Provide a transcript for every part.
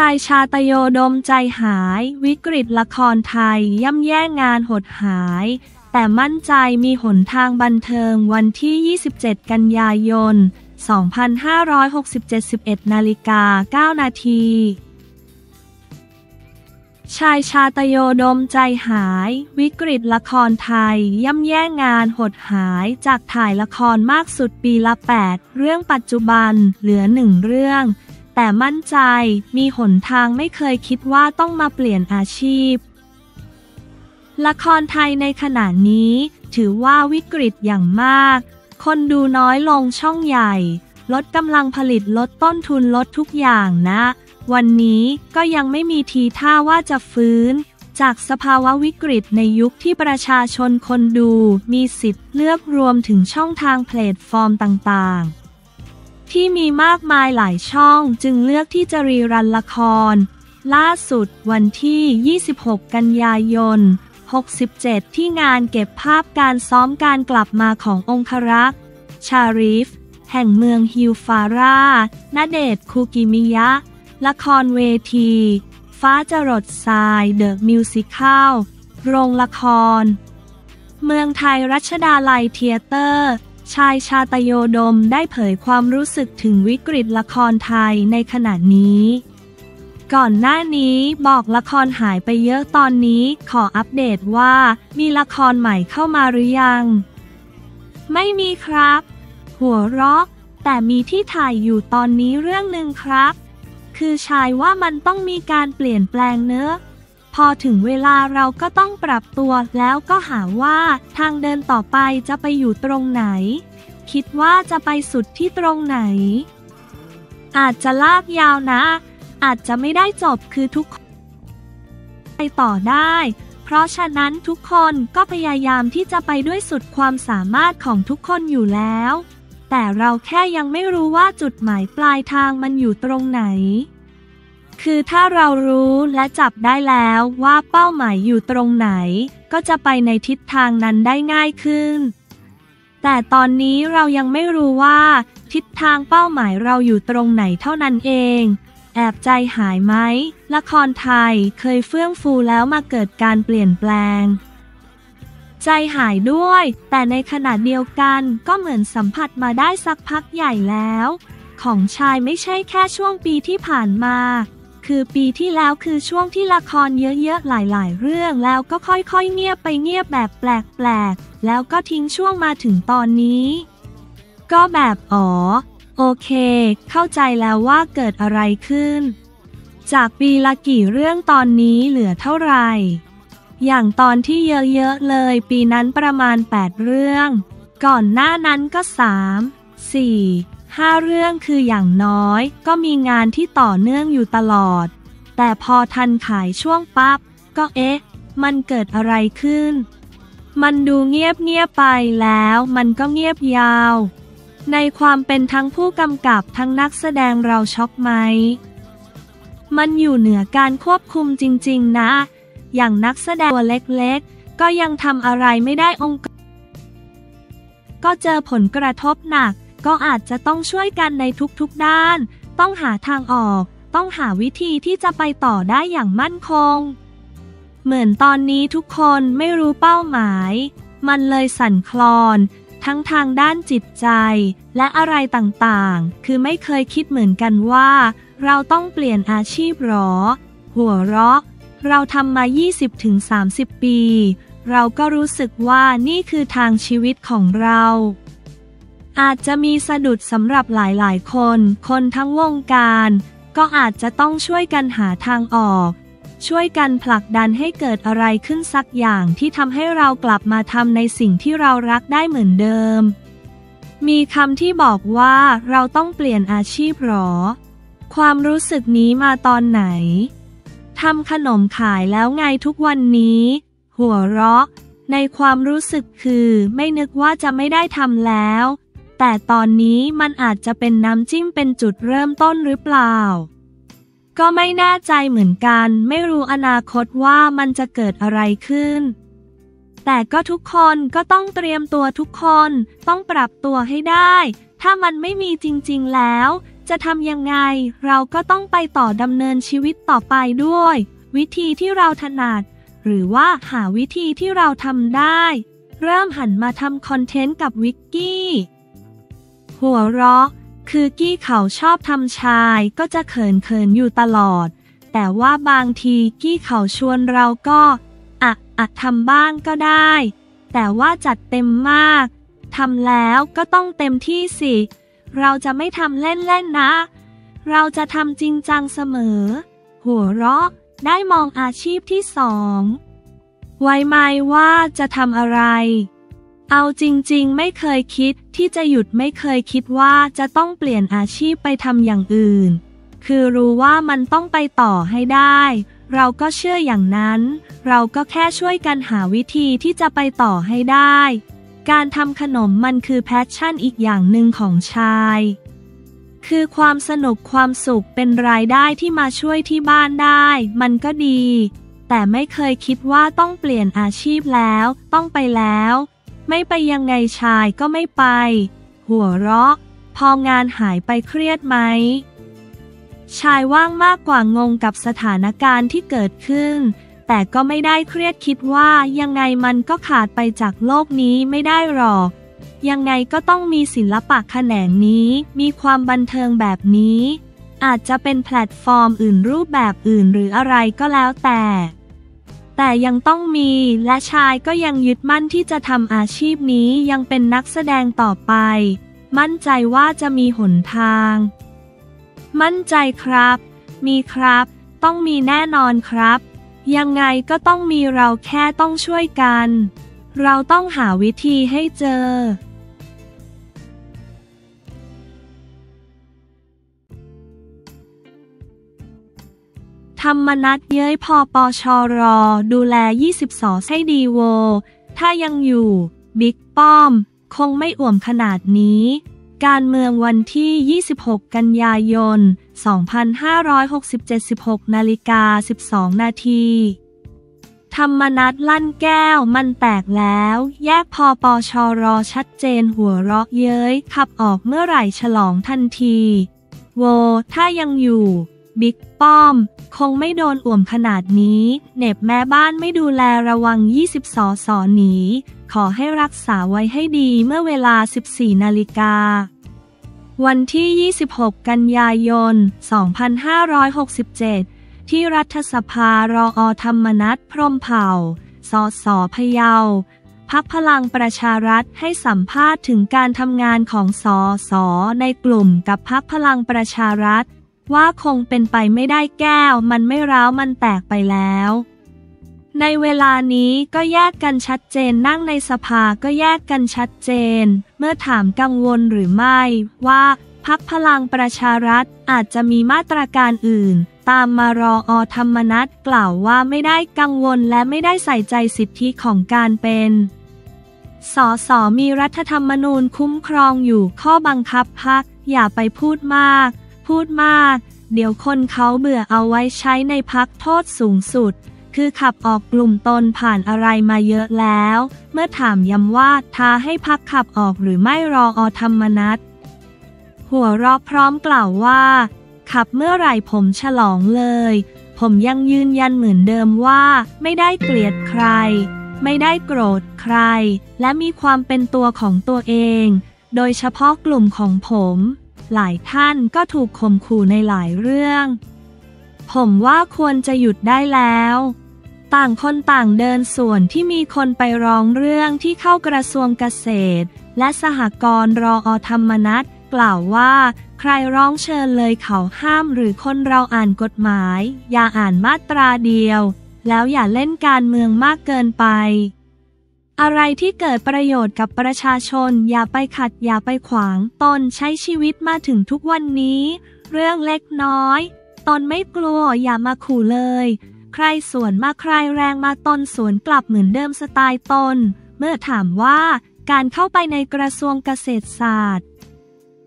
ชายชาตโยดมใจหาย วิกฤตละครไทย ย่ำแย่งานหดหาย แต่มั่นใจมีหนทางบันเทิงวันที่ 27 กันยายน 2567 11นาฬิกา9นาทีชายชาตโยดมใจหาย วิกฤตละครไทย ย่ำแย่งานหดหายจากถ่ายละครมากสุดปีละ 8 เรื่องปัจจุบันเหลือหนึ่งเรื่อง แต่มั่นใจ มีหนทางไม่เคยคิดว่าต้องมาเปลี่ยนอาชีพ ละครไทยในขณะนี้ ถือว่าวิกฤตอย่างมาก คนดูน้อยลงช่องใหญ่ ลดกำลังผลิตลดต้นทุนลดทุกอย่างนะ วันนี้ก็ยังไม่มีทีท่าว่าจะฟื้น จากสภาวะวิกฤตในยุคที่ประชาชนคนดู มีสิทธิ์เลือกรวมถึงช่องทางแพลตฟอร์มต่างๆ ที่มีมากมายหลายช่องจึงเลือกที่จะ rerun ละคร ล่าสุดวันที่ 26 กันยายน 67 ที่งานเก็บภาพการซ้อมการกลับมาขององครักษ์ ชาริฟ แห่งเมืองฮิลฟาราณเดชน์ คูกิมิยะ ละครเวที ฟ้าจรดทราย The Musicalลโรงละคร เมืองไทยรัชดาลัยเทียเตอร์ ชายชาตโยดมได้เผยความรู้สึกถึงวิกฤตละครไทยในขณะนี้ ก่อนหน้านี้บอกละครหายไปเยอะตอนนี้ขออัปเดตว่า มีละครใหม่เข้ามาหรือยัง ไม่มีครับ หัวเราะแต่มีที่ถ่ายอยู่ตอนนี้เรื่องหนึ่งครับ คือชายว่ามันต้องมีการเปลี่ยนแปลงเนื้อ พอถึงเวลาเราก็ต้องปรับตัวแล้วก็หาว่าทางเดินต่อไปจะไปอยู่ตรงไหน คิดว่าจะไปสุดที่ตรงไหน อาจจะลากยาวนะ อาจจะไม่ได้จบคือทุกคนไปต่อได้ เพราะฉะนั้นทุกคนก็พยายามที่จะไปด้วยสุดความสามารถของทุกคนอยู่แล้ว แต่เราแค่ยังไม่รู้ว่าจุดหมายปลายทางมันอยู่ตรงไหน คือถ้าเรารู้และจับได้แล้วว่าเป้าหมายอยู่ตรงไหน ก็จะไปในทิศทางนั้นได้ง่ายขึ้น แต่ตอนนี้เรายังไม่รู้ว่า ทิศทางเป้าหมายเราอยู่ตรงไหนเท่านั้นเอง แอบใจหายไหม ละครไทยเคยเฟื่องฟูแล้วมาเกิดการเปลี่ยนแปลง ใจหายด้วย แต่ในขณะเดียวกันก็เหมือนสัมผัสมาได้สักพักใหญ่แล้ว ของชายไม่ใช่แค่ช่วงปีที่ผ่านมา คือปีที่แล้วคือช่วงที่ละครเยอะๆหลายๆ เรื่องแล้วก็ค่อยๆ เงียบไปเงียบแบบแปลกๆ แล้วก็ทิ้งช่วงมาถึงตอนนี้ ก็แบบอ๋อ โอเค เข้าใจแล้วว่าเกิดอะไรขึ้น จากปีละกี่เรื่องตอนนี้เหลือเท่าไหร่ อย่างตอนที่เยอะๆเลยปีนั้นประมาณ 8 เรื่อง ก่อนหน้านั้นก็ 3 4 ห้าเรื่องคืออย่างน้อย ก็มีงานที่ต่อเนื่องอยู่ตลอด แต่พอทันขายช่วงปับ๊บ ก็เอ๊ะ มันเกิดอะไรขึ้น มันดูเงียบเงียบไปแล้วมันก็เงียบยาว ในความเป็นทั้งผู้กำกับทั้งนักแสดงเราช็อกไหม มันอยู่เหนือการควบคุมจริง ๆ นะ อย่างนักแสดงตัวเล็กๆ ก็ยังทำอะไรไม่ได้องค์ก็เจอผลกระทบหนัก ก็อาจจะต้องช่วยกันในทุกๆด้าน ต้องหาทางออก ต้องหาวิธีที่จะไปต่อได้อย่างมั่นคง เหมือนตอนนี้ทุกคนไม่รู้เป้าหมาย มันเลยสั่นคลอน ทั้งทางด้านจิตใจ และอะไรต่างๆ คือไม่เคยคิดเหมือนกันว่า เราต้องเปลี่ยนอาชีพหรอ หัวเราะ เราทำมา 20-30 ปี เราก็รู้สึกว่านี่คือทางชีวิตของเรา อาจจะมีสะดุดสำหรับหลายๆ คน คนทั้งวงการ ก็อาจจะต้องช่วยกันหาทางออก ช่วยกันผลักดันให้เกิดอะไรขึ้นสักอย่างที่ทำให้เรากลับมาทำในสิ่งที่เรารักได้เหมือนเดิม มีคำที่บอกว่าเราต้องเปลี่ยนอาชีพหรอ ความรู้สึกนี้มาตอนไหนทำขนมขายแล้วไงทุกวันนี้ หัวเราะ ในความรู้สึกคือไม่นึกว่าจะไม่ได้ทำแล้ว แต่ตอนนี้มันอาจจะเป็นน้ำจิ้มเป็นจุดเริ่มต้นหรือเปล่า ก็ไม่แน่ใจเหมือนกัน ไม่รู้อนาคตว่ามันจะเกิดอะไรขึ้น แต่ก็ทุกคนก็ต้องเตรียมตัวทุกคนต้องปรับตัวให้ได้ ถ้ามันไม่มีจริงๆแล้ว จะทำยังไง เราก็ต้องไปต่อดำเนินชีวิตต่อไปด้วย วิธีที่เราถนัด หรือว่าหาวิธีที่เราทำได้ เริ่มหันมาทำคอนเทนต์กับวิกกี้ หัวเราะ คือกี้เขาชอบทำชายก็จะเขินเขินอยู่ตลอด แต่ว่าบางทีกี้เขาชวนเราก็อะอะทำบ้างก็ได้ แต่ว่าจัดเต็มมากทำแล้วก็ต้องเต็มที่สิ เราจะไม่ทำเล่นๆนะ เราจะทำจริงจังเสมอ หัวเราะได้มองอาชีพที่สองไวไหมว่าจะทำอะไร เอาจริงๆ ไม่เคยคิดที่จะหยุดไม่เคยคิดว่าจะต้องเปลี่ยนอาชีพไปทำอย่างอื่น คือรู้ว่ามันต้องไปต่อให้ได้ เราก็เชื่ออย่างนั้น เราก็แค่ช่วยกันหาวิธีที่จะไปต่อให้ได้ การทำขนมมันคือแพชชั่นอีกอย่างหนึ่งของชาย คือความสนุกความสุขเป็นรายได้ที่มาช่วยที่บ้านได้ มันก็ดี แต่ไม่เคยคิดว่าต้องเปลี่ยนอาชีพแล้ว ต้องไปแล้ว ไม่ไปยังไงชายก็ไม่ไป หัวเราะ พองานหายไปเครียดไหม ชายว่างมากกว่างงกับสถานการณ์ที่เกิดขึ้น แต่ก็ไม่ได้เครียดคิดว่ายังไงมันก็ขาดไปจากโลกนี้ไม่ได้หรอก ยังไงก็ต้องมีศิลปะแขนงนี้ มีความบันเทิงแบบนี้ อาจจะเป็นแพลตฟอร์มอื่นรูปแบบอื่นหรืออะไรก็แล้วแต่ แต่ยังต้องมีและชายก็ยังยึดมั่นที่จะทำอาชีพนี้ยังเป็นนักแสดงต่อไป มั่นใจว่าจะมีหนทาง มั่นใจครับ มีครับ ต้องมีแน่นอนครับ ยังไงก็ต้องมีเราแค่ต้องช่วยกัน เราต้องหาวิธีให้เจอ ธรรมนัดเย้ยพอปชรอ ดูแล22ให้ดีโว ถ้ายังอยู่ บิ๊กป้อม คงไม่อ่วมขนาดนี้ การเมืองวันที่ 26 กันยายน 2567 16นาฬิกา 12 นาทีธรรมนัดลั่นแก้วมันแตกแล้ว แยกพอปชรอชัดเจนหัวเราะเย้ยขับออกเมื่อไหร่ฉลองทันที โว ถ้ายังอยู่ บิ๊กป้อม คงไม่โดนอ่วมขนาดนี้เหน็บแม่บ้านไม่ดูแลระวัง 20 สอสอหนี ขอให้รักษาไว้ให้ดีเมื่อเวลา 14 นาฬิกา วันที่ 26 กันยายน 2567 ที่รัฐสภารออธรรมนัฐพรมเผ่า สสพะเยาพักพลังประชารัฐให้สัมภาษณ์ถึงการทำงานของสอสอในกลุ่มกับพักพลังประชารัฐ ว่าคงเป็นไปไม่ได้แก้ว มันไม่ร้าวมันแตกไปแล้ว ในเวลานี้ก็แยกกันชัดเจนนั่งในสภาก็แยกกันชัดเจน เมื่อถามกังวลหรือไม่ ว่าพักพลังประชารัฐอาจจะมีมาตรการอื่น ตามมารออธรรมนัฐกล่าวว่าไม่ได้กังวลและไม่ได้ใส่ใจสิทธิของการเป็นสสมีรัฐธรรมนูญคุ้มครองอยู่ข้อบังคับพักอย่าไปพูดมาก พูดมาก เดี๋ยวคนเขาเบื่อเอาไว้ใช้ในพักโทษสูงสุด คือขับออกกลุ่มตนผ่านอะไรมาเยอะแล้ว เมื่อถามย้ำว่าท้าให้พักขับออกหรือไม่รออธรรมนัตหัวเราะพร้อมกล่าวว่า ขับเมื่อไหร่ผมฉลองเลย ผมยังยืนยันเหมือนเดิมว่า ไม่ได้เกลียดใคร ไม่ได้โกรธใคร และมีความเป็นตัวของตัวเอง โดยเฉพาะกลุ่มของผม หลายท่านก็ถูกข่มขู่ในหลายเรื่อง ผมว่าควรจะหยุดได้แล้ว ต่างคนต่างเดินส่วนที่มีคนไปร้องเรื่องที่เข้ากระทรวงเกษตร และสหกรณ์รออธรรมนัตกล่าวว่า ใครร้องเชิญเลยเขาห้ามหรือคนเราอ่านกฎหมาย อย่าอ่านมาตราเดียว แล้วอย่าเล่นการเมืองมากเกินไป อะไรที่เกิดประโยชน์กับประชาชน อย่าไปขัดอย่าไปขวางตนใช้ชีวิตมาถึงทุกวันนี้ เรื่องเล็กน้อยตนไม่กลัวอย่ามาขู่เลย ใครสวนมาใครแรงมาตนสวนกลับเหมือนเดิมสไตล์ตน เมื่อถามว่าการเข้าไปในกระทรวงเกษตรศาสตร์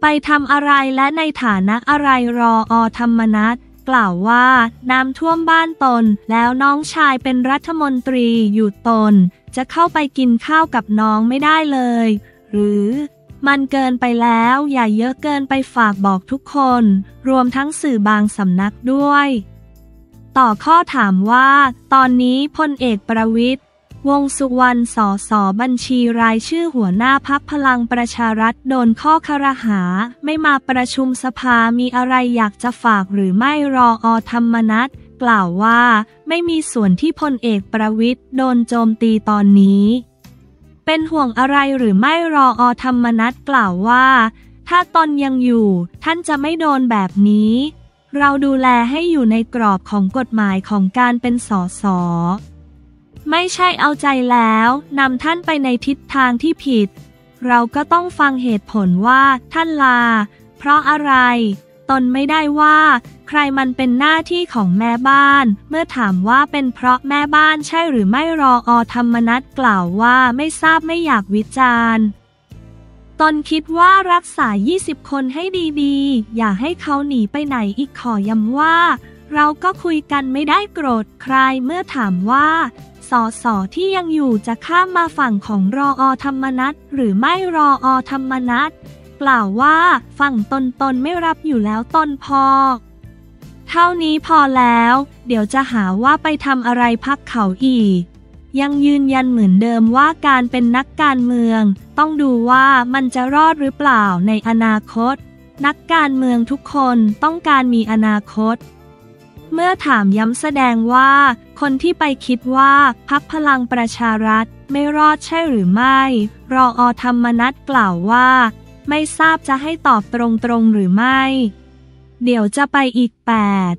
ไปทำอะไรและในฐานะอะไรรออธรรมนัตกล่าวว่าน้ำท่วมบ้านตนแล้วน้องชายเป็นรัฐมนตรีอยู่ตน จะเข้าไปกินข้าวกับน้องไม่ได้เลย หรือมันเกินไปแล้วอย่าเยอะเกินไปฝากบอกทุกคน รวมทั้งสื่อบางสำนักด้วย ต่อข้อถามว่า ตอนนี้พลเอกประวิตยวงสุวรรณสอสอบัญชีรายชื่อหัวหน้าพักพลังประชารัฐโดนข้อคารหา ไม่มาประชุมสภามีอะไรอยากจะฝากหรือไม่รออธรรมนัต กล่าวว่าไม่มีส่วนที่พลเอกประวิตยโดนโจมตีตอนนี้ เป็นห่วงอะไรหรือไม่รออธรรมนัตกล่าวว่า ถ้าตนยังอยู่ ท่านจะไม่โดนแบบนี้ เราดูแลให้อยู่ในกรอบของกฎหมายของการเป็นสอสอไม่ใช่เอาใจแล้วนำท่านไปในทิศทางที่ผิด เราก็ต้องฟังเหตุผลว่าท่านลา เพราะอะไร ตนไม่ได้ว่า ใครมันเป็นหน้าที่ของแม่บ้าน เมื่อถามว่าเป็นเพราะแม่บ้านใช่หรือไม่รออธรรมนัตกล่าวว่าไม่ทราบไม่อยากวิจารณ์ตนคิดว่ารักษา 20 คนให้ดีๆ อย่าให้เขาหนีไปไหนอีกขอย้ำว่า เราก็คุยกันไม่ได้โกรธใครเมื่อถามว่าสอสอที่ยังอยู่จะข้ามมาฝั่งของรออธรรมนัตหรือไม่รออธรรมนัต กล่าวว่า ฝั่งตนตนไม่รับอยู่แล้วตนพอ เท่านี้พอแล้ว เดี๋ยวจะหาว่าไปทำอะไรพักเขาอีก ยังยืนยันเหมือนเดิมว่าการเป็นนักการเมือง ต้องดูว่ามันจะรอดหรือเปล่าในอนาคต นักการเมืองทุกคนต้องการมีอนาคตเมื่อถามย้ำแสดงว่า คนที่ไปคิดว่าพักพลังประชารัฐไม่รอดใช่หรือไม่ รออธรรมนัตกล่าวว่า ไม่ทราบจะให้ตอบตรงๆหรือไม่ เดี๋ยวจะไปอีกแปด